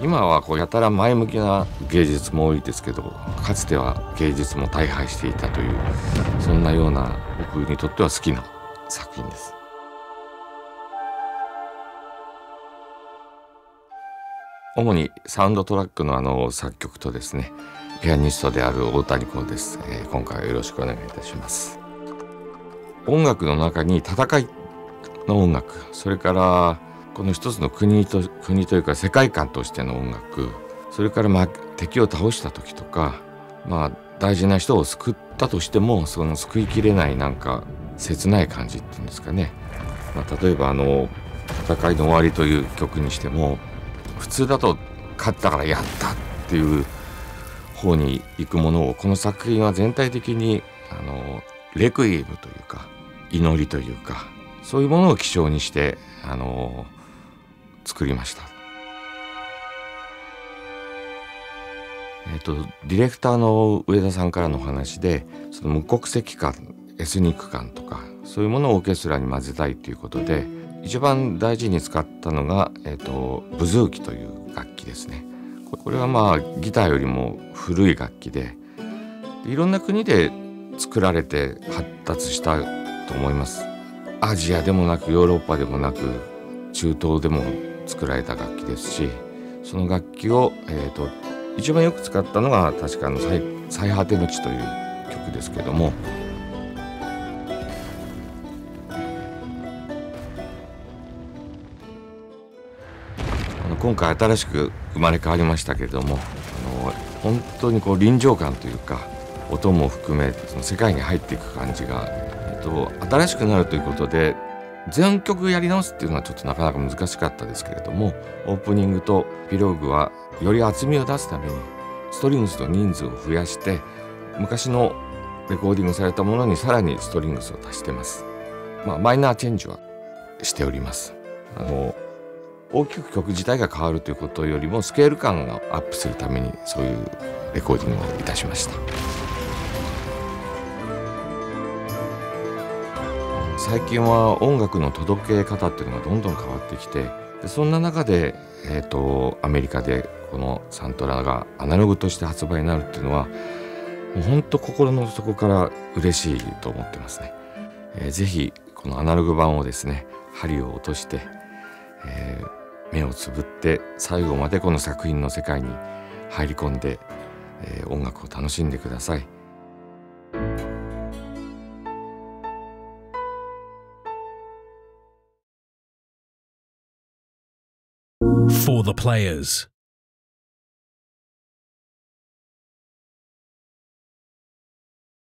今はこうやたら前向きな芸術も多いですけどかつては芸術も大敗していたというそんなような僕にとっては好きな作品です。主にサウンドトラックのあの作曲とですねピアニストである大谷光です、えー、今回はよろしくお願いいたします。音楽の中に戦いの音楽それからこの一つの国と国というか世界観としての音楽それから、まあ、敵を倒した時とか、まあ、大事な人を救ったとしてもその救いきれないなんか切ない感じっていうんですかね、まあ、例えばあの「戦いの終わり」という曲にしても普通だと勝ったからやったっていう方に行くものをこの作品は全体的にあのレクイエムというか祈りというかそういうものを基調にしてあの作りました。えっ、とディレクターの上田さんからの話でその無国籍感エスニック感とかそういうものをオーケストラに混ぜたいということで一番大事に使ったのが、えーと、ブズーキという楽器ですね。これはまあギターよりも古い楽器でいろんな国で作られて発達したと思います。アジアでもなくヨーロッパでもなく中東でも作られた楽器ですしその楽器を、えーと、一番よく使ったのが確かの最「最果ての地」という曲ですけども。今回新しく生まれ変わりましたけれどもあの本当にこう臨場感というか音も含めその世界に入っていく感じが、と、新しくなるということで全曲やり直すっていうのはちょっとなかなか難しかったですけれどもオープニングとピローグはより厚みを出すためにストリングスの人数を増やして昔のレコーディングされたものにさらにストリングスを足してます。まあ、マイナーチェンジはしております。あの大きく曲自体が変わるということよりもスケール感がアップするためにそういうレコーディングをいたしました。最近は音楽の届け方っていうのがどんどん変わってきてでそんな中で、えーと、アメリカでこのサントラがアナログとして発売になるっていうのはもう本当心の底から嬉しいと思ってますね。えー、ぜひこのアナログ版をですね針を落として、えー、目をつぶって最後までこの作品の世界に入り込んで、えー、音楽を楽しんでください。For the players.